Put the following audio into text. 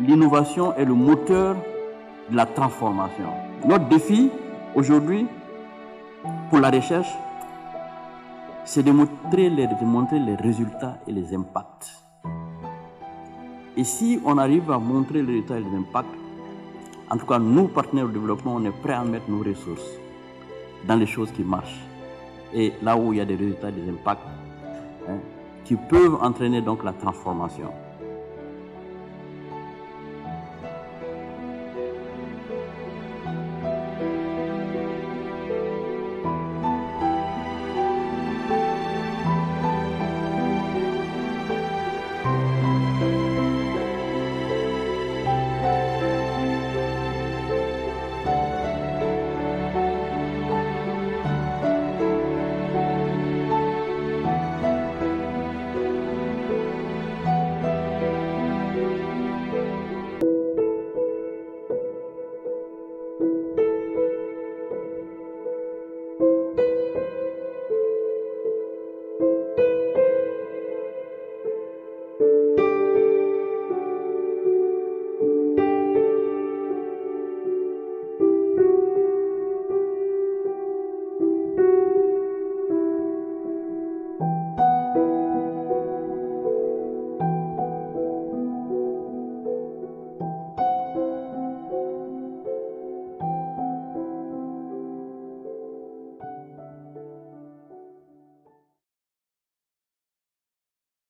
l'innovation est le moteur de la transformation. Notre défi aujourd'hui pour la recherche, c'est de montrer, les, résultats et les impacts. Et si on arrive à montrer les résultats et les impacts, en tout cas, nous, partenaires de développement, on est prêts à mettre nos ressources dans les choses qui marchent. Et là où il y a des résultats, et des impacts, hein, qui peuvent entraîner donc la transformation.